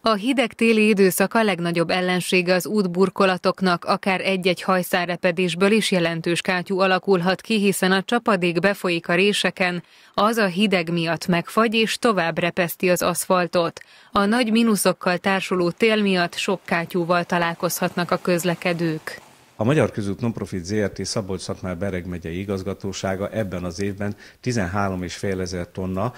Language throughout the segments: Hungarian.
A hideg téli időszak a legnagyobb ellensége az útburkolatoknak, akár egy-egy hajszárepedésből is jelentős kátyú alakulhat ki, hiszen a csapadék befolyik a réseken, az a hideg miatt megfagy és tovább repeszti az aszfaltot. A nagy mínuszokkal társuló tél miatt sok kátyúval találkozhatnak a közlekedők. A Magyar Közút Nonprofit ZRT szabolcs szakmár Bereg megyei igazgatósága ebben az évben 13,5 ezer tonna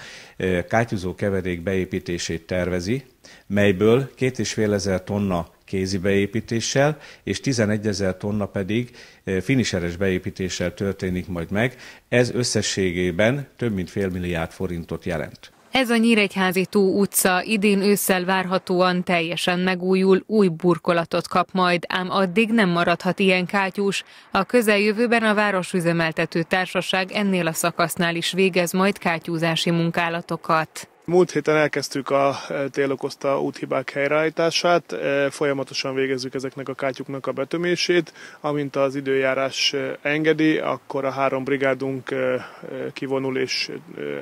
kátyúzó keverék beépítését tervezi, melyből 2,5 ezer tonna kézi beépítéssel, és 11 ezer tonna pedig finiseres beépítéssel történik majd meg. Ez összességében több mint fél milliárd forintot jelent. Ez a Nyíregyházi tó utca idén ősszel várhatóan teljesen megújul, új burkolatot kap majd, ám addig nem maradhat ilyen kátyús. A közeljövőben a Városüzemeltető Társaság ennél a szakasznál is végez majd kátyúzási munkálatokat. Múlt héten elkezdtük a e, tél okozta úthibák helyreállítását, e, folyamatosan végezzük ezeknek a kátyuknak a betömését, amint az időjárás e, engedi, akkor a három brigádunk kivonul és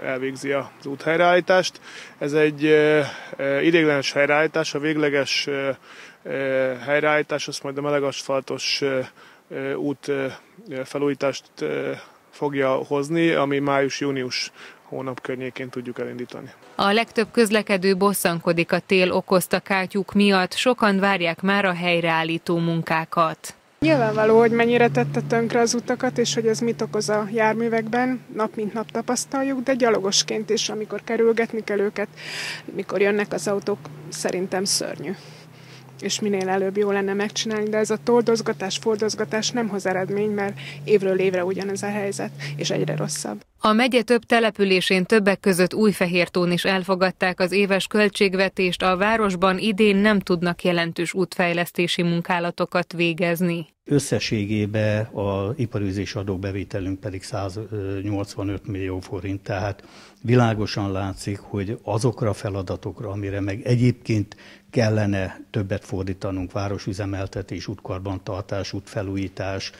elvégzi az út helyreállítást. Ez egy ideiglenes helyreállítás, a végleges helyreállítás, azt majd a melegaszfaltos út felújítást fogja hozni, ami május-június hónap környékén tudjuk elindítani. A legtöbb közlekedő bosszankodik a tél okozta kátyuk miatt, sokan várják már a helyreállító munkákat. Nyilvánvaló, hogy mennyire tette tönkre az utakat, és hogy ez mit okoz a járművekben, nap mint nap tapasztaljuk, de gyalogosként is, amikor kerülgetni kell őket, mikor jönnek az autók, szerintem szörnyű és minél előbb jó lenne megcsinálni, de ez a toldozgatás, fordozgatás nem hoz eredmény, mert évről évre ugyanez a helyzet, és egyre rosszabb. A megye több településén többek között Újfehértón is elfogadták az éves költségvetést, a városban idén nem tudnak jelentős útfejlesztési munkálatokat végezni. Összességében a iparűzés adóbevételünk pedig 185 millió forint, tehát világosan látszik, hogy azokra a feladatokra, amire meg egyébként kellene többet fordítanunk, városüzemeltetés, útkarbantartás, útfelújítás,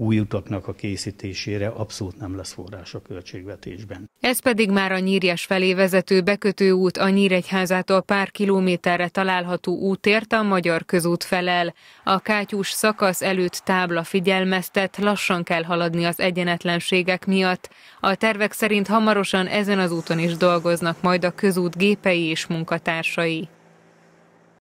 új utaknak a készítésére abszolút nem lesz forrás a költségvetésben. Ez pedig már a Nyírjes felé vezető bekötőút a Nyíregyházától pár kilométerre található útért a Magyar Közút felel. A kátyús szakasz előtt tábla figyelmeztet, lassan kell haladni az egyenetlenségek miatt. A tervek szerint hamarosan ezen az úton is dolgoznak majd a közút gépei és munkatársai.